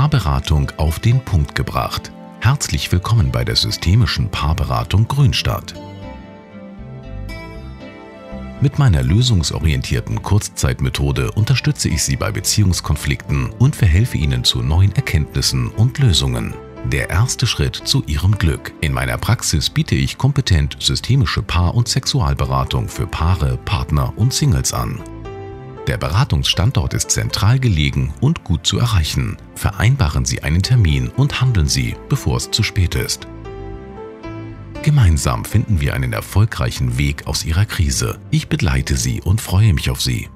Paarberatung auf den Punkt gebracht. Herzlich willkommen bei der systemischen Paarberatung Grünstadt. Mit meiner lösungsorientierten Kurzzeitmethode unterstütze ich Sie bei Beziehungskonflikten und verhelfe Ihnen zu neuen Erkenntnissen und Lösungen. Der erste Schritt zu Ihrem Glück. In meiner Praxis biete ich kompetent systemische Paar- und Sexualberatung für Paare, Partner und Singles an. Der Beratungsstandort ist zentral gelegen und gut zu erreichen. Vereinbaren Sie einen Termin und handeln Sie, bevor es zu spät ist. Gemeinsam finden wir einen erfolgreichen Weg aus Ihrer Krise. Ich begleite Sie und freue mich auf Sie.